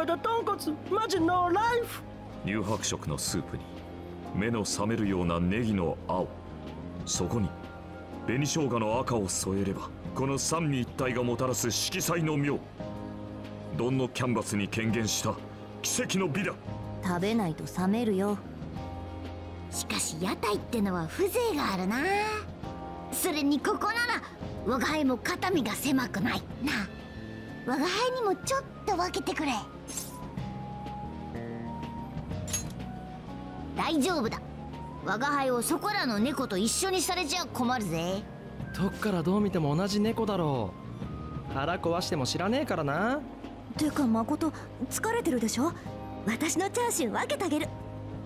かと豚骨マジノーライフ。乳白色のスープに目の覚めるようなネギの青。そこに紅生姜の赤を添えればこの三位一体がもたらす色彩の妙。どんのキャンバスに権限した奇跡の美だ食べないと冷めるよ。しかし屋台ってのは風情があるな。それにここなら我が輩も肩身が狭くない。なあ。我が輩にもちょっと分けてくれ大丈夫だ。我が輩をそこらの猫と一緒にされちゃ困るぜ。どっからどう見ても同じ猫だろう。腹壊しても知らねえからな。てか誠疲れてるでしょ？私のチャーシュー分けてあげる。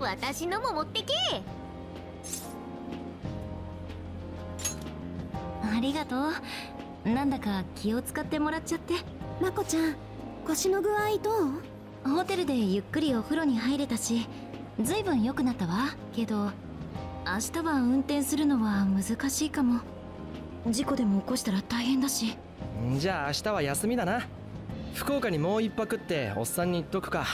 私のも持ってけ。ありがとう。なんだか気を使ってもらっちゃって。まこちゃん腰の具合どう？ホテルでゆっくりお風呂に入れたしずいぶん良くなったわ。けど明日は運転するのは難しいかも。事故でも起こしたら大変だし。じゃあ明日は休みだな。福岡にもう一泊っておっさんに言っとくか。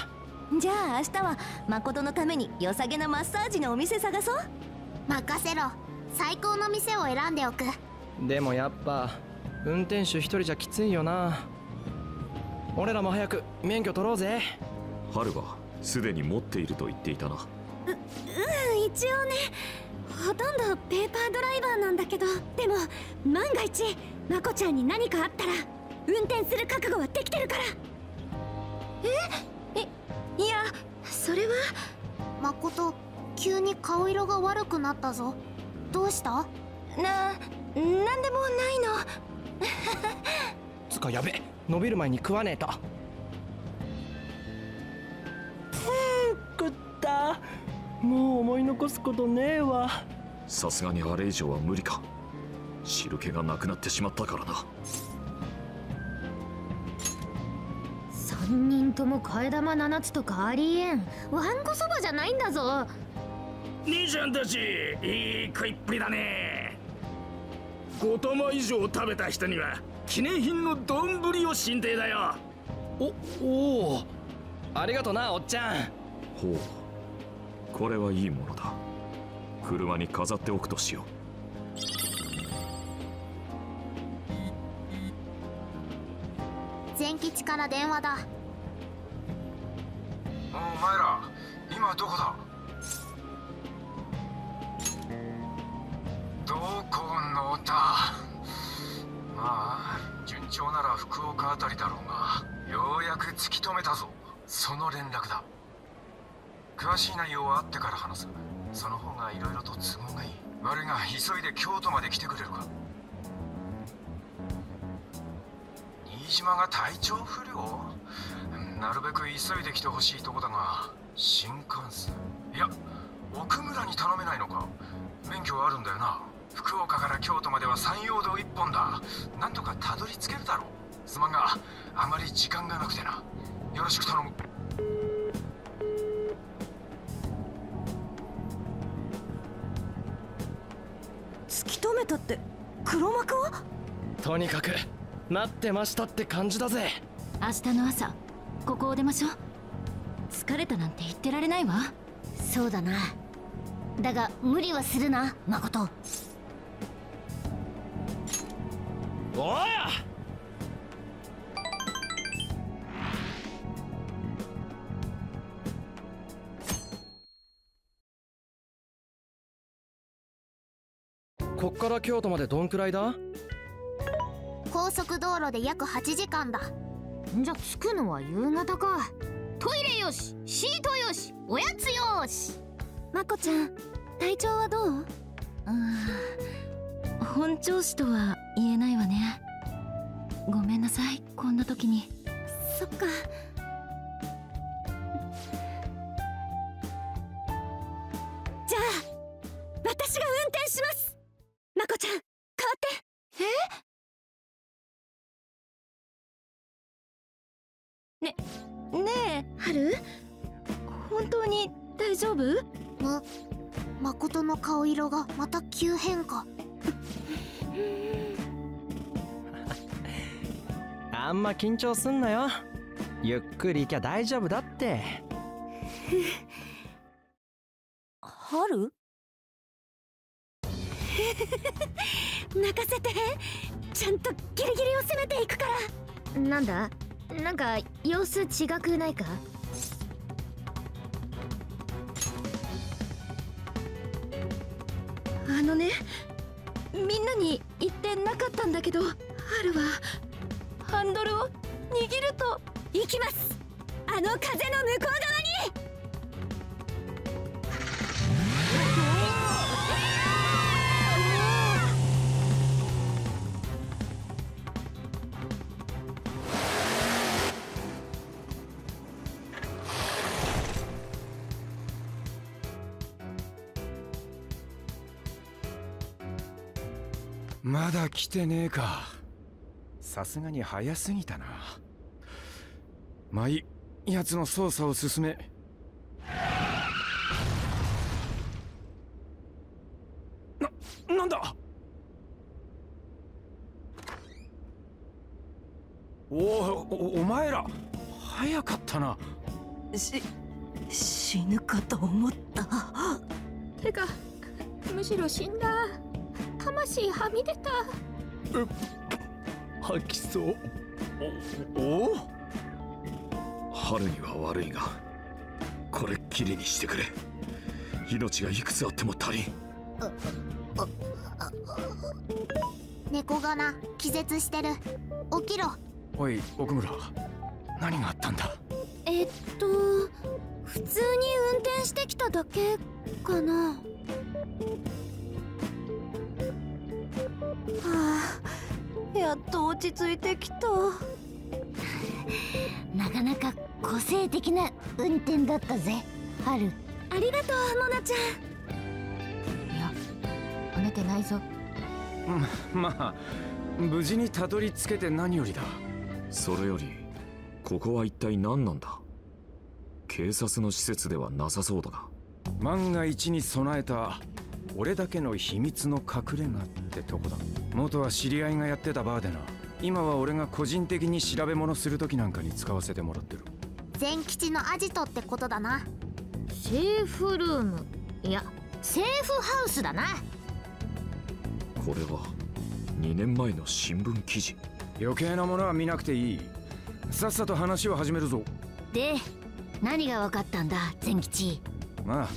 じゃあ明日は誠のために良さげなマッサージのお店探そう。任せろ。最高の店を選んでおく。でもやっぱ運転手一人じゃきついよな。俺らも早く免許取ろうぜ。春はすでに持っていると言っていたな。ううん一応ね。ほとんどペーパードライバーなんだけど。でも万が一まこちゃんに何かあったら運転する覚悟はできてるから。え？いやそれは？誠急に顔色が悪くなったぞ。どうした？ななんでもないの。つかやべ。伸びる前に食わねえと食った。もう思い残すことねえわ。さすがにあれ以上は無理か。汁気がなくなってしまったからな。3人とも替え玉7つとかありえん。わんこそばじゃないんだぞ。兄ちゃんたちいい食いっぷりだね。5玉以上食べた人には記念品の丼を進呈だよ。おおおありがとなおっちゃん。ほう。これはいいものだ。車に飾っておくとしよう。全吉から電話だ。お前ら今どこだ？どこのだまあ順調なら福岡あたりだろうがようやく突き止めたぞその連絡だ。詳しい内容は会ってから話す。その方が色々と都合がいい。悪いが急いで京都まで来てくれるか。新島が体調不良？なるべく急いで来てほしいとこだが新幹線。いや奥村に頼めないのか。免許はあるんだよな。福岡から京都までは山陽道一本だ。なんとかたどり着けるだろう。すまんがあまり時間がなくてな。よろしく頼む。突き止めたって黒幕は？とにかく待ってましたって感じだぜ。明日の朝ここを出ましょう。疲れたなんて言ってられないわ。そうだな。だが無理はするな誠。おやこっから京都までどんくらいだ？高速道路で約8時間だ。じゃ着くのは夕方か。トイレよしシートよしおやつよし。まこちゃん体調はどう？うん本調子とは言えないわね。ごめんなさいこんな時に。そっかねえ春本当に大丈夫？ま誠の顔色がまた急変か。あんま緊張すんなよ。ゆっくり行きゃ大丈夫だって。春？任せて。ちゃんとギリギリを攻めていくから。なんだ？なんか様子違くないか？あのねみんなに言ってなかったんだけど春はハンドルを握ると行きます。あの風の向こう側まだ来てねえか。さすがに早すぎたな。まあいい奴の捜査を進め。ななんだ？おおお前ら早かったな。し死ぬかと思った。てかむしろ死んだ魂はみ出た。吐きそう。おお？春には悪いがこれっきりにしてくれ。命がいくつあっても足りん。猫がな気絶してる。起きろ。おい奥村。何があったんだ？えっと普通に運転してきただけかな。はあやっと落ち着いてきた。なかなか個性的な運転だったぜ春ありがとうモナちゃん。いや褒めてないぞ。うんまあ無事にたどり着けて何よりだ。それよりここは一体何なんだ？警察の施設ではなさそうだが。万が一に備えた俺だけの秘密の隠れ家ってとこだ。元は知り合いがやってたバーでな。今は俺が個人的に調べ物する時なんかに使わせてもらってる。全吉のアジトってことだな。セーフルーム。いやセーフハウスだな。これは2年前の新聞記事。余計なものは見なくていい。さっさと話を始めるぞ。で何が分かったんだ全吉。まあ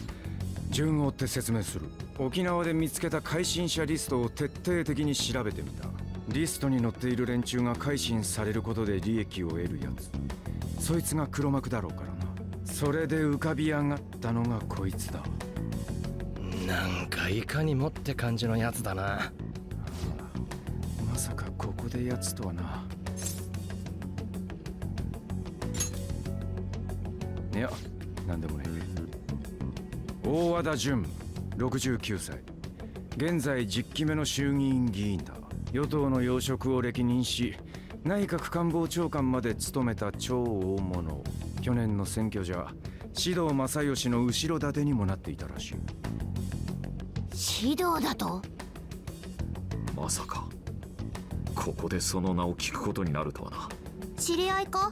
順を追って説明する沖縄で見つけた改心者リストを徹底的に調べてみた。リストに載っている連中が改心されることで利益を得るやつ。そいつが黒幕だろうからな。それで浮かび上がったのがこいつだ。なんかいかにもって感じのやつだな。まさかここでやつとはな。いやなんでもねえ。大和田淳69歳。現在10期目の衆議院議員だ。与党の要職を歴任し内閣官房長官まで務めた超大物去年の選挙じゃ獅童正義の後ろ盾にもなっていたらしい。指導だと？まさか。ここでその名を聞くことになるとはな。知り合いか？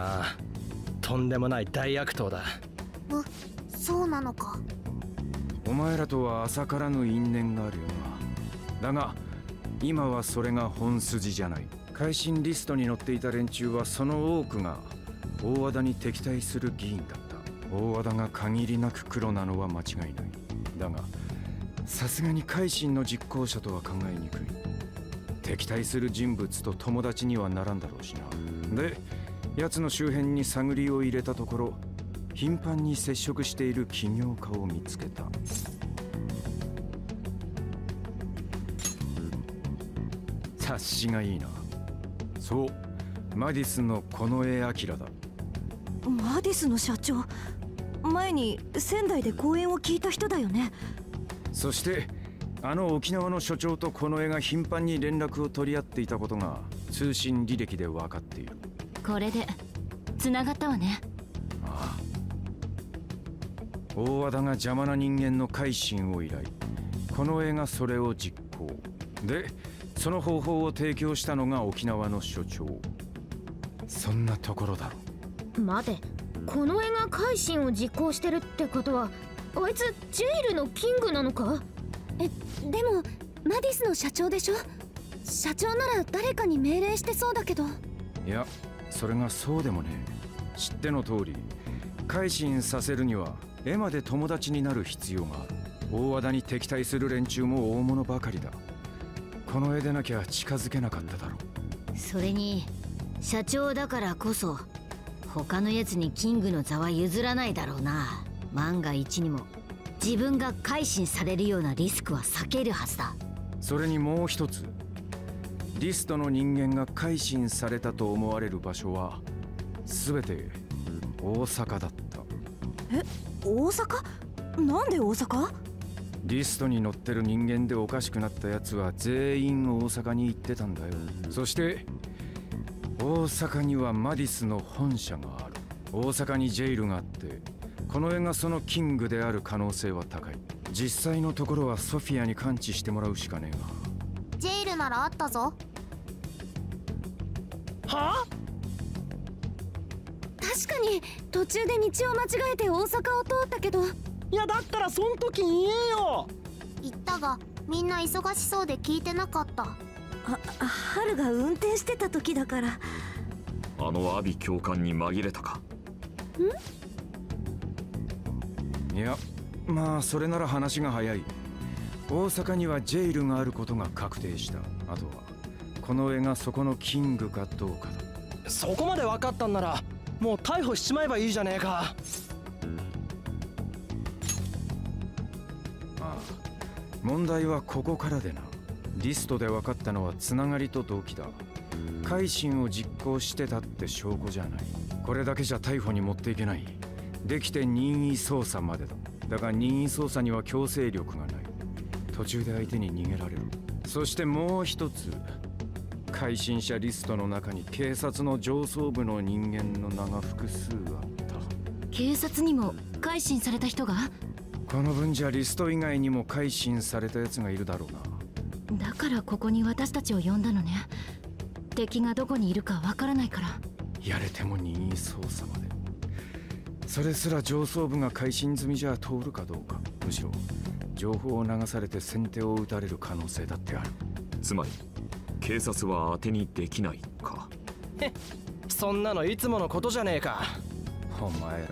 ああとんでもない大悪党だ。そうなのか。お前らとは浅からぬ因縁があるよな。だが今はそれが本筋じゃない。会心リストに載っていた連中はその多くが大和田に敵対する議員だった。大和田が限りなく黒なのは間違いない。だがさすがに改心の実行者とは考えにくい。敵対する人物と友達にはならんだろうしな。で奴の周辺に探りを入れたところ頻繁に接触している起業家を見つけた。察しがいいな。そう。マディスの近衛明だ。マディスの社長？前に仙台で講演を聞いた人だよね。そしてあの沖縄の所長と近衛が頻繁に連絡を取り合っていたことが通信履歴で分かっているこれで繋がったわね。ああ。大和田が邪魔な人間の改心を依頼。近衛がそれを実行。でその方法を提供したのが沖縄の所長。そんなところだろ待て。この絵が改心を実行してるってことはあいつジェイルのキングなのか？えでもマディスの社長でしょ？社長なら誰かに命令してそうだけど。いやそれがそうでもね知っての通り改心させるには絵まで友達になる必要がある。大和田に敵対する連中も大物ばかりだ。この絵でなきゃ近づけなかっただろう。それに社長だからこそ他のやつにキングの座は譲らないだろうな。万が一にも自分が改心されるようなリスクは避けるはずだ。それにもう一つリストの人間が改心されたと思われる場所は全て大阪だった。え大阪？なんで大阪？リストに載ってる人間でおかしくなったやつは全員大阪に行ってたんだよ。そして大阪にはマディスの本社がある。大阪にジェイルがあってこの絵がそのキングである可能性は高い。実際のところはソフィアに感知してもらうしかねえが。ジェイルならあったぞはあ？確かに途中で道を間違えて大阪を通ったけど。いやだったらそん時言えよ。言ったがみんな忙しそうで聞いてなかった。あ春が運転してた時だから。あの阿ビ教官に紛れたか？ん？いやまあそれなら話が早い。大阪にはジェイルがあることが確定した。あとはこの絵がそこのキングかどうか。だそこまで分かったんならもう逮捕しちまえばいいじゃねえか。ああ問題はここからでな。リストで分かったのはつながりと動機だ。改心を実行してたって証拠じゃない。これだけじゃ逮捕に持っていけない。できて任意捜査までだ。だが任意捜査には強制力がない。途中で相手に逃げられる。そしてもう一つ改心者リストの中に警察の上層部の人間の名が複数あった。警察にも改心された人が？この分じゃリスト以外にも改心されたやつがいるだろうな。だからここに私たちを呼んだのね。敵がどこにいるかわからないから。やれても任意捜査まで。それすら上層部が改心済みじゃ通るかどうか。むしろ情報を流されて先手を打たれる可能性だってある。つまり警察は当てにできないか？へ そんなのいつものことじゃねえか。お前ら。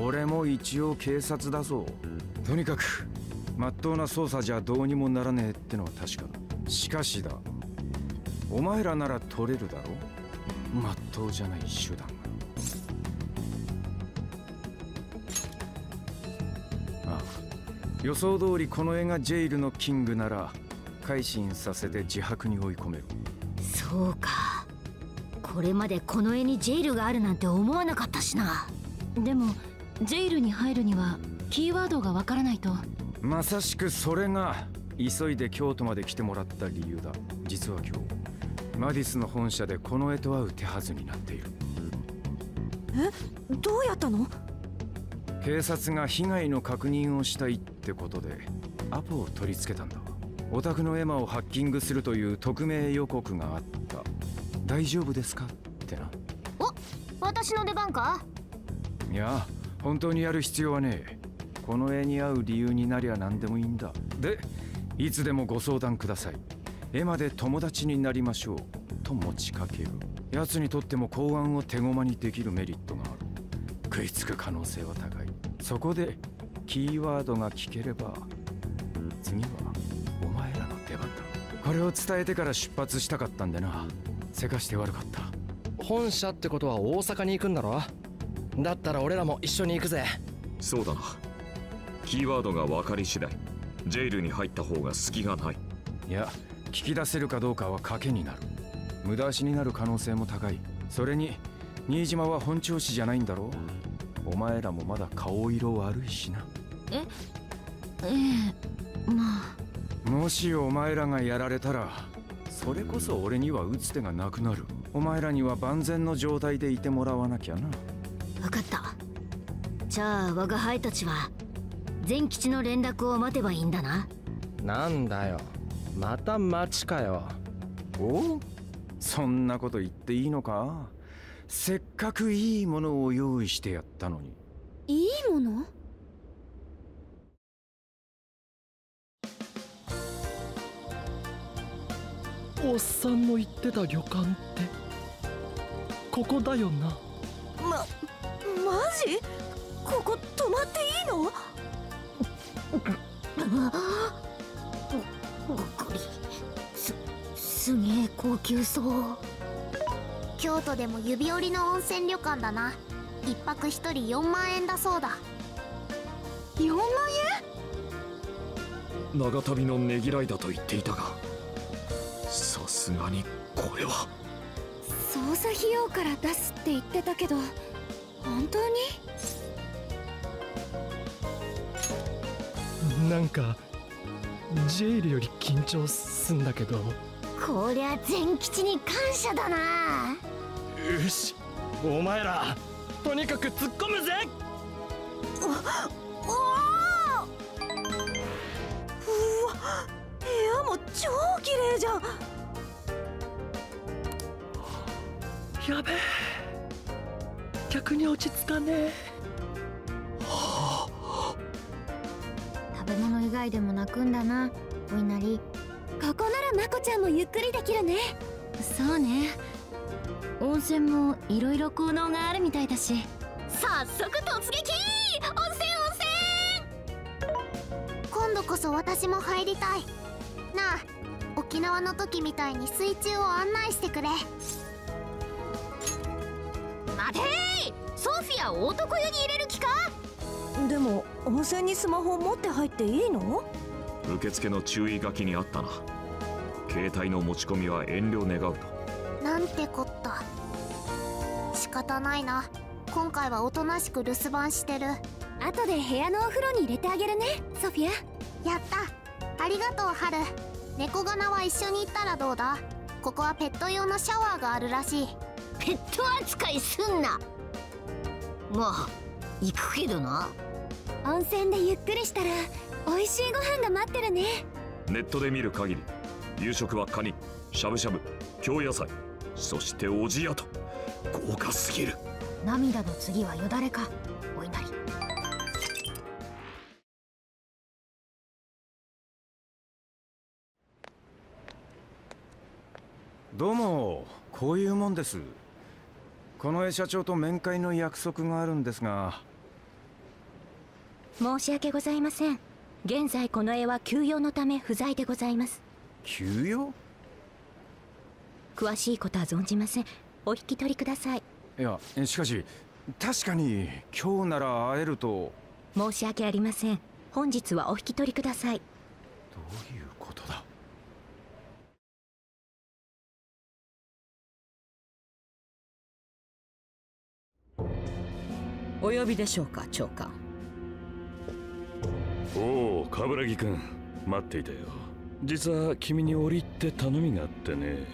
俺も一応警察だぞ。とにかくまっとうな捜査じゃどうにもならねえってのは確かだ。しかしだ。お前らなら取れるだろまっとうじゃない手段。がああ。予想通りこの絵がジェイルのキングなら改心させて自白に追い込めるそうか。これまでこの絵にジェイルがあるなんて思わなかったしな。でもジェイルに入るにはキーワードがわからないと。まさしくそれが急いで京都まで来てもらった理由だ。実は今日マディスの本社でこの絵と会う手はずになっている。え？どうやったの？警察が被害の確認をしたいってことでアポを取り付けたんだお宅のエマをハッキングするという匿名予告があった。大丈夫ですか？ってな。お私の出番か？いや本当にやる必要はねえ。この絵に合う理由になりゃ何でもいいんだ。でいつでもご相談ください。絵まで友達になりましょう。と持ちかける。奴にとっても公安を手駒にできるメリットがある。食いつく可能性は高い。そこでキーワードが聞ければ次はお前らの出番だ。これを伝えてから出発したかったんでな。せかして悪かった。本社ってことは大阪に行くんだろ？だったら俺らも一緒に行くぜ。そうだな。キーワードが分かり次第。ジェイルに入った方が隙がない。いや聞き出せるかどうかは賭けになる。無駄足になる可能性も高い。それに新島は本調子じゃないんだろ？お前らもまだ顔色悪いしな。えええまあ。もしお前らがやられたらそれこそ俺には打つ手がなくなる。お前らには万全の状態でいてもらわなきゃな。分かった。じゃあ我が輩たちは全吉の連絡を待てばいいんだな。なんだよ。また町かよ。お？そんなこと言っていいのか？せっかくいいものを用意してやったのに。いいもの？おっさんの言ってた旅館って。ここだよな。まマジ？ここ泊まっていいの？ごこりすすげえ高級そう。京都でも指折りの温泉旅館だな。一泊一人4万円だそうだ。4万長旅のねぎらいだと言っていたがさすがにこれは。捜査費用から出すって言ってたけど本当に？なんかジェイルより緊張すんだけど。こりゃ全吉に感謝だな。よしお前らとにかく突っ込むぜ！おおうわ部屋も超綺麗じゃんやべえ。逆に落ち着かねえ。食べ物以外でも泣くんだな。お稲荷ここならまこちゃんもゆっくりできるね。そうね。温泉もいろいろ効能があるみたいだし。早速突撃！温泉！今度こそ私も入りたい。なあ沖縄の時みたいに水中を案内してくれ男湯に入れる気かでも温泉にスマホ持って入っていいの受付の注意書きにあったな携帯の持ち込みは遠慮願うとなんてこった仕方ないな今回はおとなしく留守番してる後で部屋のお風呂に入れてあげるねソフィアやったありがとうハル猫柄は一緒に行ったらどうだここはペット用のシャワーがあるらしいペット扱いすんなまあ行くけどな。温泉でゆっくりしたら美味しいご飯が待ってるね。ネットで見る限り夕食はカニしゃぶしゃぶ京野菜そしておじやと豪華すぎる。涙の次はよだれかお稲荷どうもこういうもんですこの絵社長と面会の約束があるんですが。申し訳ございません。現在この絵は休養のため不在でございます。休養？詳しいことは存じません。お引き取りください。いやしかし確かに今日なら会えると。申し訳ありません。本日はお引き取りください。どういうことだ？お呼びでしょうか長官。おお冠城君。待っていたよ。実は君に折りって頼みがあってね。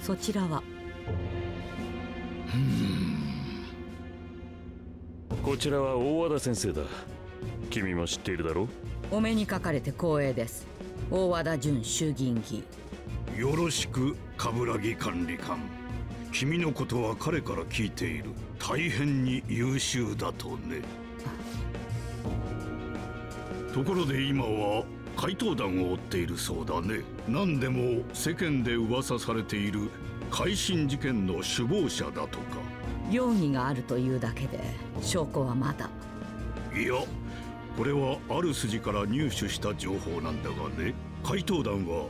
そちらは？こちらは大和田先生だ。君も知っているだろお目にかかれて光栄です。大和田淳衆議院議員。よろしく冠城管理官。君のことは彼から聞いている大変に優秀だとね。ところで今は怪盗団を追っているそうだね。何でも世間で噂されている改心事件の首謀者だとか。容疑があるというだけで証拠はまだ。いやこれはある筋から入手した情報なんだがね。怪盗団は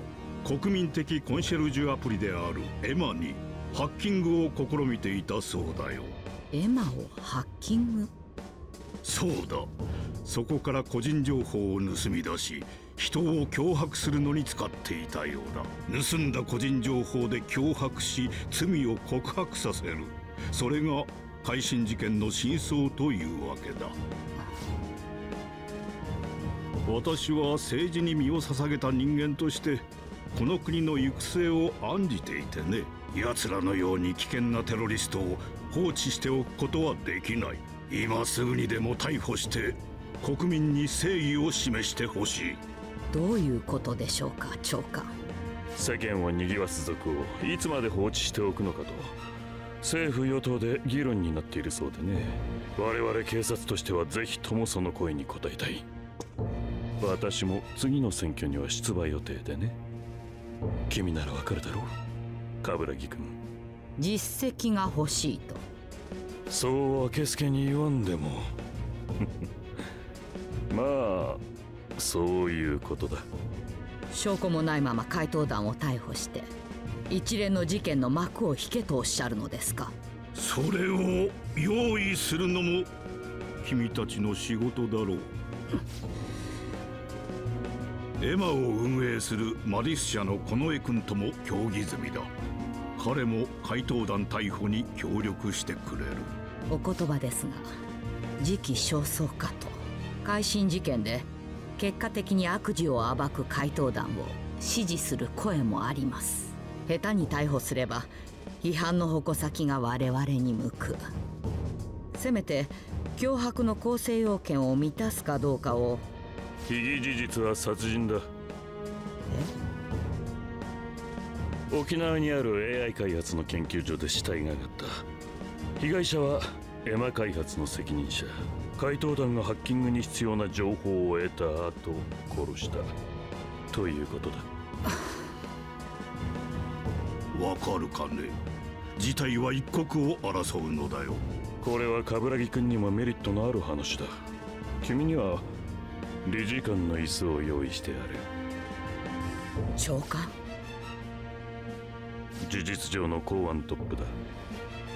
国民的コンシェルジュアプリであるエマにハッキングを試みていたそうだよエマをハッキング？そうだ。そこから個人情報を盗み出し人を脅迫するのに使っていたようだ。盗んだ個人情報で脅迫し罪を告白させる。それが改心事件の真相というわけだ。私は政治に身を捧げた人間としてこの国の行く末を案じていてね奴らのように危険なテロリストを放置しておくことはできない。今すぐにでも逮捕して国民に誠意を示してほしい。どういうことでしょうか長官。世間を賑わす族をいつまで放置しておくのかと。政府与党で議論になっているそうでね。我々警察としてはぜひともその声に応えたい。私も次の選挙には出馬予定でね。君ならわかるだろう。冠城君実績が欲しいと。そうあけすけに言わんでも。まあそういうことだ。証拠もないまま怪盗団を逮捕して一連の事件の幕を引けとおっしゃるのですか。それを用意するのも君たちの仕事だろう。エマを運営するマリス社の近衛君とも協議済みだ彼も怪盗団逮捕に協力してくれる。お言葉ですが時期尚早かと。改心事件で結果的に悪事を暴く怪盗団を支持する声もあります。下手に逮捕すれば批判の矛先が我々に向く。せめて脅迫の構成要件を満たすかどうかを。被疑事実は殺人だ沖縄にある AI 開発の研究所で死体が上がった。被害者はエマ開発の責任者。怪盗団がハッキングに必要な情報を得た後殺した。ということだ。わかるかね？事態は一刻を争うのだよ。これは冠城君にもメリットのある話だ。君には理事官の椅子を用意してある。長官？事実上の公安トップだ。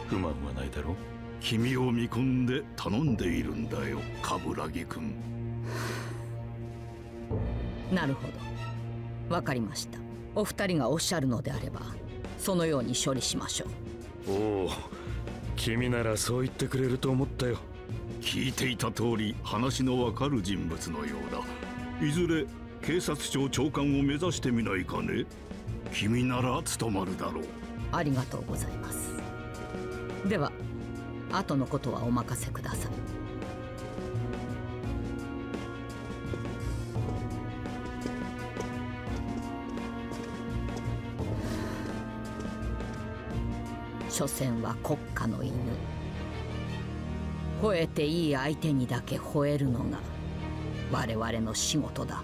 不満はないだろう。君を見込んで頼んでいるんだよ冠城君なるほど。わかりました。お二人がおっしゃるのであればそのように処理しましょう。おお君ならそう言ってくれると思ったよ。聞いていた通り話のわかる人物のようだ。いずれ警察庁長官を目指してみないかね君なら務まるだろう。ありがとうございます。では後のことはお任せください。所詮は国家の犬。吠えていい相手にだけ吠えるのが我々の仕事だ。